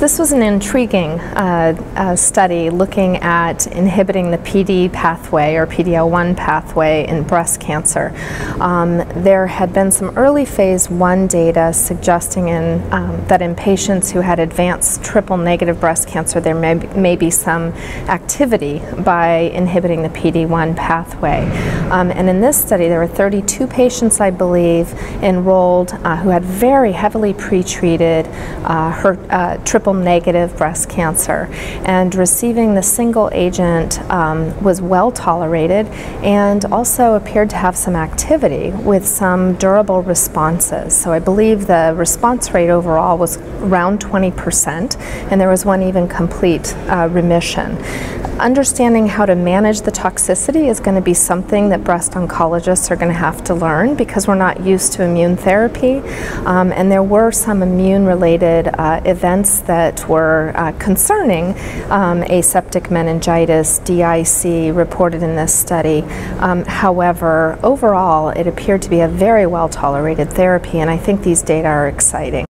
This was an intriguing uh, uh, study looking at inhibiting the PD pathway or PD-L1 pathway in breast cancer. Um, there had been some early phase one data suggesting in, um, that in patients who had advanced triple negative breast cancer there may, may be some activity by inhibiting the PD-1 pathway. Um, and in this study there were 32 patients I believe enrolled uh, who had very heavily pretreated uh, her, uh, triple triple negative breast cancer. And receiving the single agent um, was well tolerated and also appeared to have some activity with some durable responses. So I believe the response rate overall was around 20%, and there was one even complete uh, remission understanding how to manage the toxicity is going to be something that breast oncologists are going to have to learn because we're not used to immune therapy. Um, and there were some immune related uh, events that were uh, concerning um, aseptic meningitis, DIC, reported in this study. Um, however, overall, it appeared to be a very well tolerated therapy, and I think these data are exciting.